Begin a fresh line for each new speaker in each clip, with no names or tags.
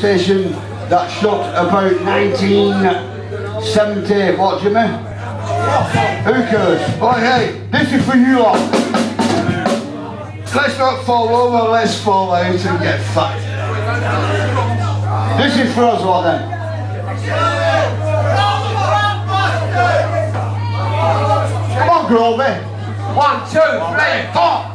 station that shut about 1970, what Jimmy? Who cares? Oh hey, this is for you lot. Let's not fall over, let's fall out and get fucked. This is for us lot then. Come on, Grovey.
One, two, three, four.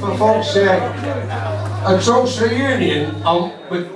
For folks, uh, a Troll's reunion um, with